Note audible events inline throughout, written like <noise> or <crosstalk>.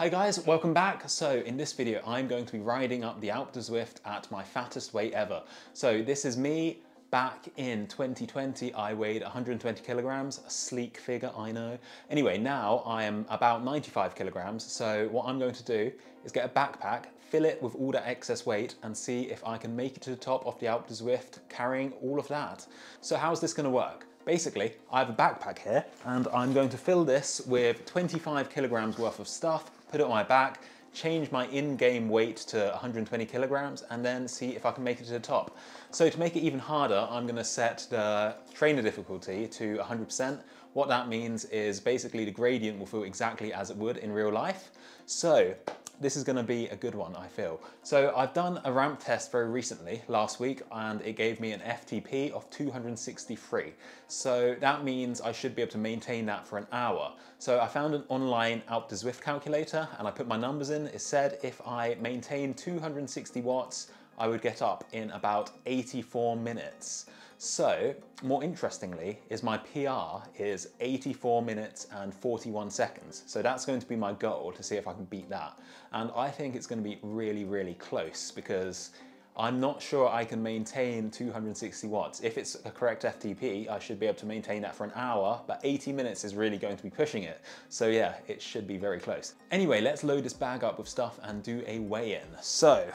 Hi guys, welcome back. So in this video, I'm going to be riding up the Alpe Zwift at my fattest weight ever. So this is me back in 2020. I weighed 120 kilograms, a sleek figure, I know. Anyway, now I am about 95 kilograms. So what I'm going to do is get a backpack, fill it with all that excess weight and see if I can make it to the top of the Alpe Zwift carrying all of that. So how's this gonna work? Basically, I have a backpack here and I'm going to fill this with 25 kilograms worth of stuff put it on my back, change my in-game weight to 120 kilograms and then see if I can make it to the top. So to make it even harder, I'm gonna set the trainer difficulty to 100%. What that means is basically the gradient will feel exactly as it would in real life. So this is gonna be a good one, I feel. So I've done a ramp test very recently, last week, and it gave me an FTP of 263. So that means I should be able to maintain that for an hour. So I found an online Alpe Zwift calculator and I put my numbers in. It said if I maintain 260 watts, I would get up in about 84 minutes. So, more interestingly, is my PR is 84 minutes and 41 seconds. So that's going to be my goal to see if I can beat that. And I think it's going to be really, really close because I'm not sure I can maintain 260 watts. If it's a correct FTP, I should be able to maintain that for an hour, but 80 minutes is really going to be pushing it. So yeah, it should be very close. Anyway, let's load this bag up with stuff and do a weigh-in. So,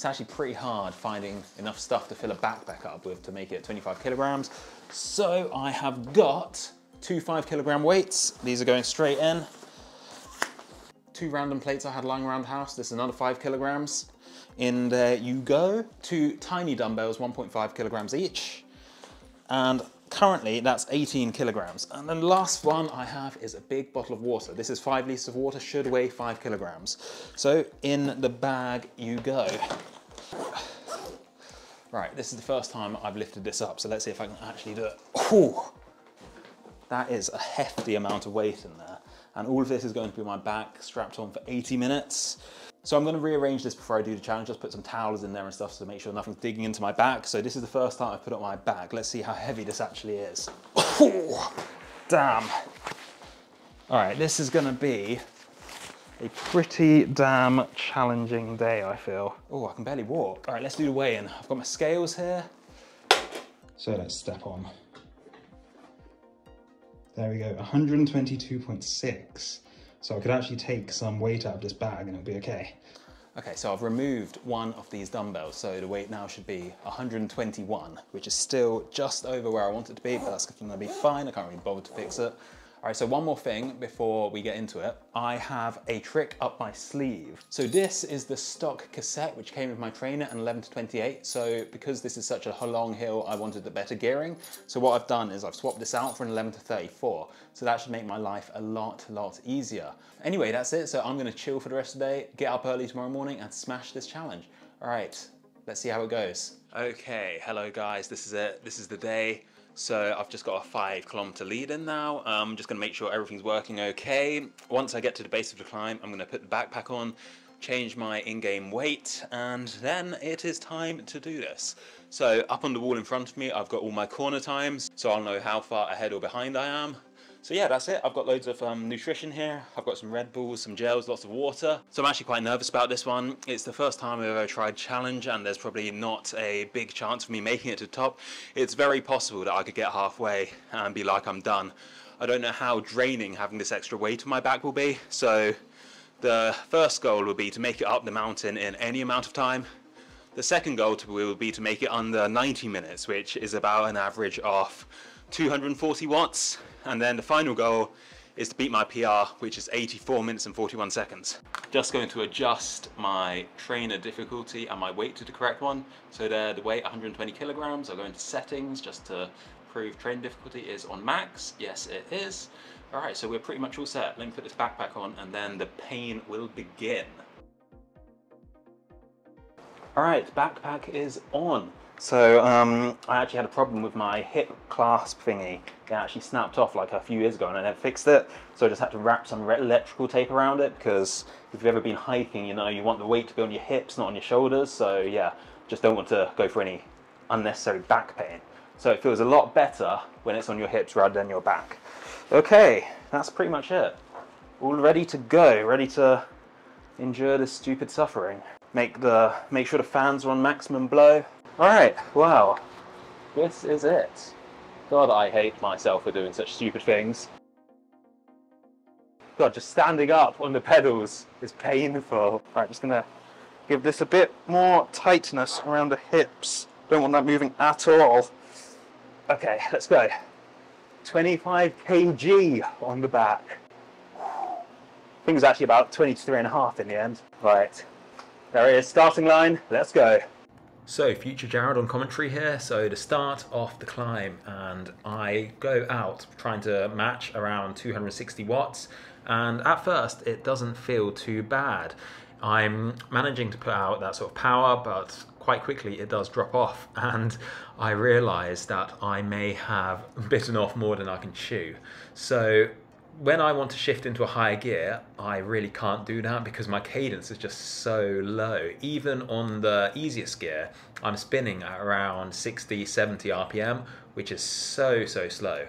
it's actually pretty hard finding enough stuff to fill a backpack up with to make it 25 kilograms. So I have got two five kilogram weights. These are going straight in. Two random plates I had lying around the house. This is another five kilograms. In there you go. Two tiny dumbbells, 1.5 kilograms each. And currently that's 18 kilograms. And then the last one I have is a big bottle of water. This is five liters of water, should weigh five kilograms. So in the bag you go. Right, this is the first time I've lifted this up, so let's see if I can actually do it. Ooh, that is a hefty amount of weight in there. And all of this is going to be my back strapped on for 80 minutes. So I'm gonna rearrange this before I do the challenge, just put some towels in there and stuff to make sure nothing's digging into my back. So this is the first time I've put on my back. Let's see how heavy this actually is. Oh, <coughs> damn. All right, this is gonna be a pretty damn challenging day, I feel. Oh, I can barely walk. All right, let's do the weigh-in. I've got my scales here. So let's step on. There we go, 122.6. So I could actually take some weight out of this bag and it'll be okay. Okay, so I've removed one of these dumbbells, so the weight now should be 121, which is still just over where I want it to be, but that's gonna be fine. I can't really bother to fix it. All right, so one more thing before we get into it. I have a trick up my sleeve. So this is the stock cassette, which came with my trainer and 11 to 28. So because this is such a long hill, I wanted the better gearing. So what I've done is I've swapped this out for an 11 to 34. So that should make my life a lot, lot easier. Anyway, that's it. So I'm gonna chill for the rest of the day, get up early tomorrow morning and smash this challenge. All right, let's see how it goes. Okay, hello guys, this is it. This is the day. So I've just got a five kilometer lead in now. I'm just gonna make sure everything's working okay. Once I get to the base of the climb, I'm gonna put the backpack on, change my in-game weight, and then it is time to do this. So up on the wall in front of me, I've got all my corner times, so I'll know how far ahead or behind I am. So yeah, that's it. I've got loads of um, nutrition here. I've got some Red Bulls, some gels, lots of water. So I'm actually quite nervous about this one. It's the first time I've ever tried challenge and there's probably not a big chance for me making it to top. It's very possible that I could get halfway and be like, I'm done. I don't know how draining having this extra weight on my back will be. So the first goal will be to make it up the mountain in any amount of time. The second goal will be to make it under 90 minutes, which is about an average of 240 watts. And then the final goal is to beat my PR, which is 84 minutes and 41 seconds. Just going to adjust my trainer difficulty and my weight to the correct one. So there, the weight 120 kilograms. I'll go into settings just to prove train difficulty is on max. Yes, it is. All right, so we're pretty much all set. Let me put this backpack on and then the pain will begin. All right, backpack is on. So um, I actually had a problem with my hip clasp thingy. It actually snapped off like a few years ago and I never fixed it. So I just had to wrap some electrical tape around it because if you've ever been hiking, you know, you want the weight to be on your hips, not on your shoulders. So yeah, just don't want to go for any unnecessary back pain. So it feels a lot better when it's on your hips rather than your back. Okay, that's pretty much it. all ready to go, ready to endure this stupid suffering. Make the make sure the fans are on maximum blow. Alright, wow. This is it. God, I hate myself for doing such stupid things. God, just standing up on the pedals is painful. Alright, just gonna give this a bit more tightness around the hips. Don't want that moving at all. Okay, let's go. 25 kg on the back. I think it was actually about 23 and a half in the end. Right, there it is, starting line, let's go. So, future Jarrod on commentary here. So, to start off the climb, and I go out trying to match around 260 watts, and at first it doesn't feel too bad. I'm managing to put out that sort of power, but quite quickly it does drop off, <laughs> and I realise that I may have bitten off more than I can chew. So, when I want to shift into a higher gear, I really can't do that because my cadence is just so low. Even on the easiest gear, I'm spinning at around 60, 70 RPM, which is so, so slow.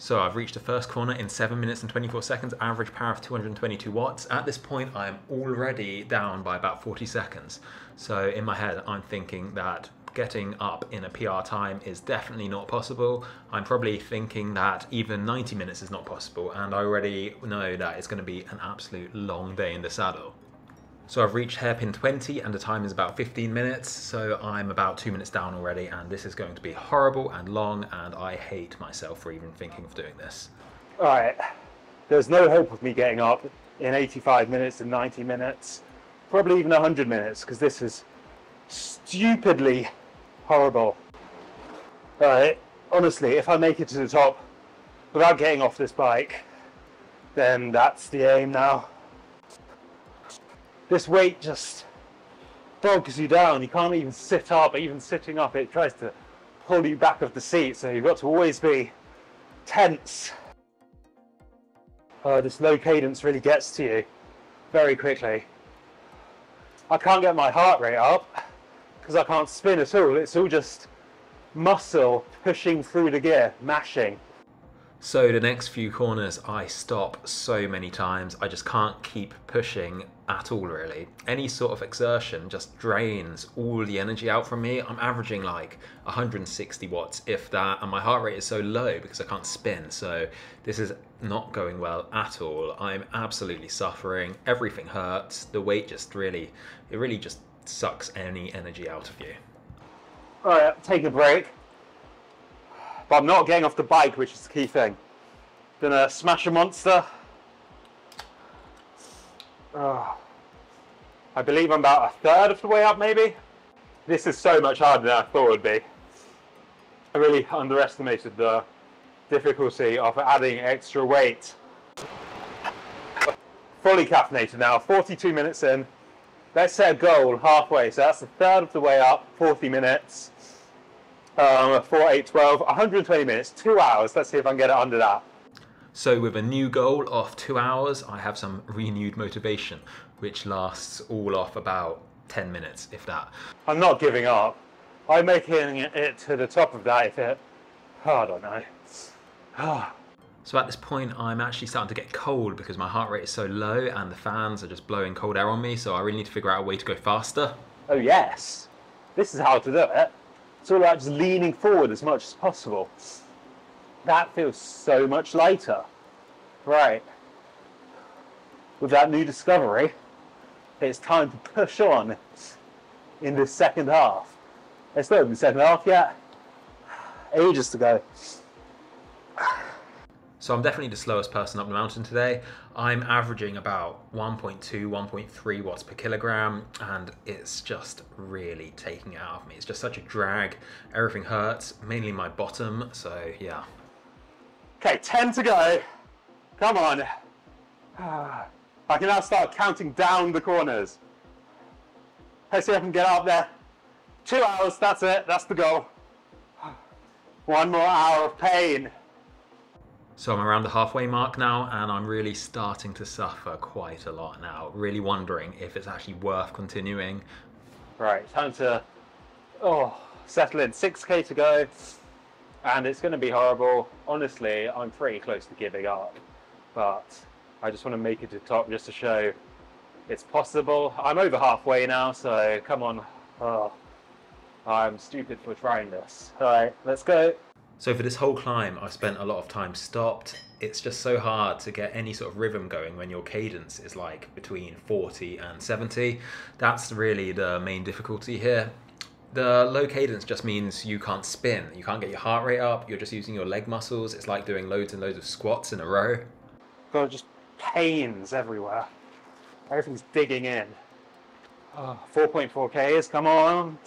So I've reached the first corner in 7 minutes and 24 seconds, average power of 222 watts. At this point, I'm already down by about 40 seconds. So in my head, I'm thinking that getting up in a PR time is definitely not possible. I'm probably thinking that even 90 minutes is not possible, and I already know that it's going to be an absolute long day in the saddle. So I've reached hairpin 20 and the time is about 15 minutes, so I'm about two minutes down already and this is going to be horrible and long and I hate myself for even thinking of doing this. Alright, there's no hope of me getting up in 85 minutes and 90 minutes, probably even 100 minutes because this is stupidly horrible. Alright, honestly, if I make it to the top without getting off this bike, then that's the aim now. This weight just bogs you down. You can't even sit up. Even sitting up, it tries to pull you back off the seat. So you've got to always be tense. Uh, this low cadence really gets to you very quickly. I can't get my heart rate up because I can't spin at all. It's all just muscle pushing through the gear, mashing. So the next few corners I stop so many times, I just can't keep pushing at all really. Any sort of exertion just drains all the energy out from me. I'm averaging like 160 watts if that and my heart rate is so low because I can't spin so this is not going well at all. I'm absolutely suffering, everything hurts, the weight just really, it really just sucks any energy out of you. Alright, take a break. But I'm not getting off the bike, which is the key thing. Gonna smash a monster. Oh. I believe I'm about a third of the way up, maybe. This is so much harder than I thought it would be. I really underestimated the difficulty of adding extra weight. Fully caffeinated now, 42 minutes in. Let's set a goal halfway. So that's a third of the way up, 40 minutes. Um, 4, 8, 12, 120 minutes, two hours. Let's see if I can get it under that. So with a new goal of two hours, I have some renewed motivation, which lasts all off about 10 minutes, if that. I'm not giving up. I'm making it to the top of that if it, oh, I don't know. <sighs> So at this point, I'm actually starting to get cold because my heart rate is so low and the fans are just blowing cold air on me, so I really need to figure out a way to go faster. Oh yes, this is how to do it. It's all about just leaning forward as much as possible. That feels so much lighter. Right. With that new discovery, it's time to push on in the second half. It's not even the second half yet. Ages to go. So I'm definitely the slowest person up the mountain today. I'm averaging about 1.2, 1.3 watts per kilogram, and it's just really taking it out of me. It's just such a drag. Everything hurts, mainly my bottom, so yeah. Okay, 10 to go. Come on. Ah, I can now start counting down the corners. Let's see if I can get up there. Two hours, that's it, that's the goal. One more hour of pain. So I'm around the halfway mark now and I'm really starting to suffer quite a lot now. Really wondering if it's actually worth continuing. Right, time to oh settle in. 6k to go and it's going to be horrible. Honestly, I'm pretty close to giving up. But I just want to make it to the top just to show it's possible. I'm over halfway now, so come on. Oh, I'm stupid for trying this. All right, let's go. So for this whole climb, I spent a lot of time stopped. It's just so hard to get any sort of rhythm going when your cadence is like between 40 and 70. That's really the main difficulty here. The low cadence just means you can't spin. You can't get your heart rate up. You're just using your leg muscles. It's like doing loads and loads of squats in a row. Got just pains everywhere. Everything's digging in. Ah, oh, 4.4 Ks, come on.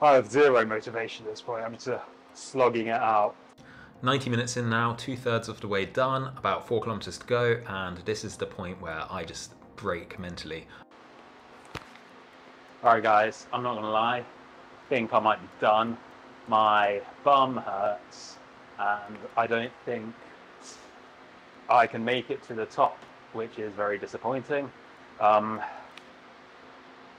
I have zero motivation at this point. I'm just slogging it out. 90 minutes in now, two thirds of the way done, about four kilometers to go, and this is the point where I just break mentally. Alright guys, I'm not gonna lie, I think I might be done. My bum hurts, and I don't think I can make it to the top, which is very disappointing. Um,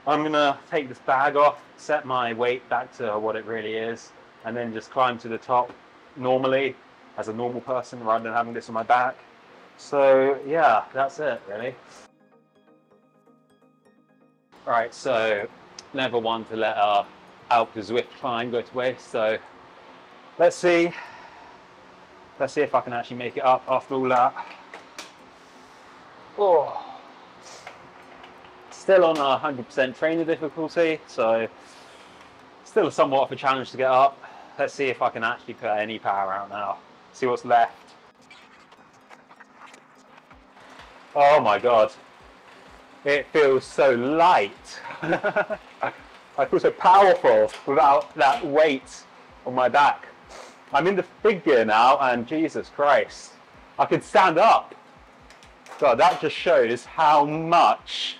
I'm gonna take this bag off, set my weight back to what it really is, and then just climb to the top normally as a normal person rather than having this on my back. So yeah, that's it really. All right, so never one to let our Alpe Zwift climb go to waste. So let's see. Let's see if I can actually make it up after all that. Oh, still on a 100% trainer difficulty, so still somewhat of a challenge to get up. Let's see if I can actually put any power out now. See what's left. Oh my god. It feels so light. <laughs> I feel so powerful without that weight on my back. I'm in the figure now and Jesus Christ, I can stand up. God, that just shows how much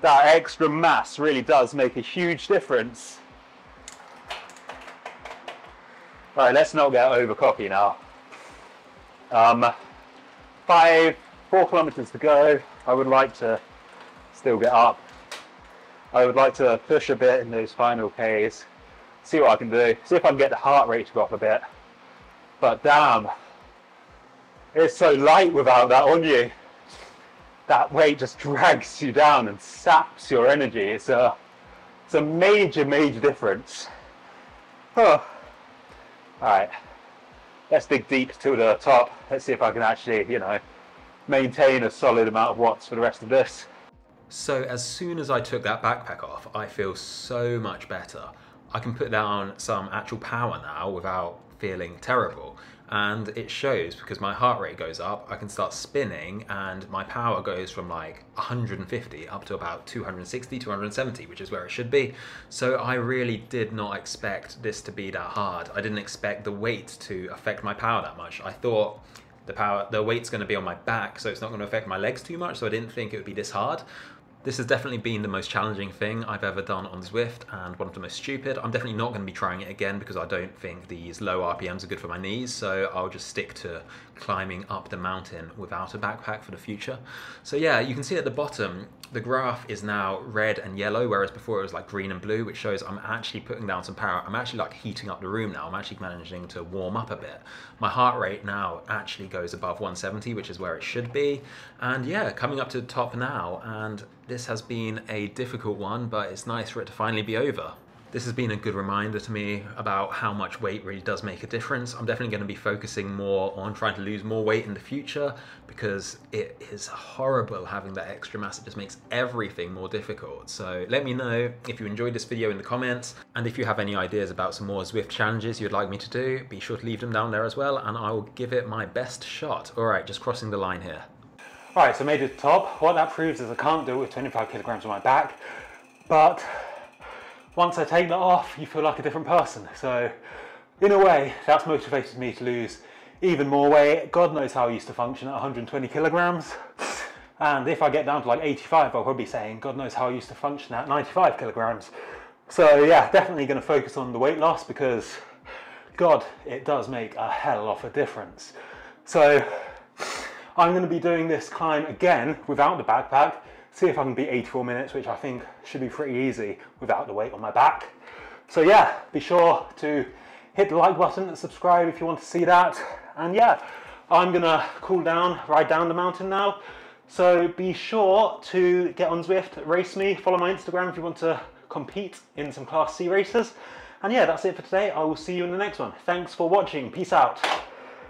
that extra mass really does make a huge difference Right, let's not get over cocky now. Um, five, four kilometers to go. I would like to still get up. I would like to push a bit in those final Ks, see what I can do, see if I can get the heart rate to go up a bit. But damn, it's so light without that on you. That weight just drags you down and saps your energy. It's a, it's a major, major difference. Oh. All right, let's dig deep to the top. Let's see if I can actually, you know, maintain a solid amount of watts for the rest of this. So as soon as I took that backpack off, I feel so much better. I can put down some actual power now without feeling terrible and it shows because my heart rate goes up I can start spinning and my power goes from like 150 up to about 260 270 which is where it should be. So I really did not expect this to be that hard. I didn't expect the weight to affect my power that much. I thought the power the weight's going to be on my back so it's not to affect my legs too much so I didn't think it would be this hard this has definitely been the most challenging thing I've ever done on Zwift and one of the most stupid. I'm definitely not going to be trying it again because I don't think these low RPMs are good for my knees, so I'll just stick to climbing up the mountain without a backpack for the future. So yeah, you can see at the bottom, the graph is now red and yellow, whereas before it was like green and blue, which shows I'm actually putting down some power. I'm actually like heating up the room now. I'm actually managing to warm up a bit. My heart rate now actually goes above 170, which is where it should be. And yeah, coming up to the top now, and this has been a difficult one, but it's nice for it to finally be over. This has been a good reminder to me about how much weight really does make a difference. I'm definitely going to be focusing more on trying to lose more weight in the future because it is horrible having that extra mass. It just makes everything more difficult. So let me know if you enjoyed this video in the comments and if you have any ideas about some more Zwift challenges you'd like me to do, be sure to leave them down there as well and I will give it my best shot. All right, just crossing the line here. All right, so made it top. What that proves is I can't do it with 25 kilograms on my back, but once I take that off, you feel like a different person. So in a way, that's motivated me to lose even more weight. God knows how I used to function at 120 kilograms. And if I get down to like 85, I'll probably be saying, God knows how I used to function at 95 kilograms. So yeah, definitely gonna focus on the weight loss because God, it does make a hell of a difference. So I'm gonna be doing this climb again without the backpack see if I can beat 84 minutes, which I think should be pretty easy without the weight on my back. So yeah, be sure to hit the like button and subscribe if you want to see that. And yeah, I'm gonna cool down, ride down the mountain now. So be sure to get on Zwift, race me, follow my Instagram if you want to compete in some Class C races. And yeah, that's it for today. I will see you in the next one. Thanks for watching. Peace out.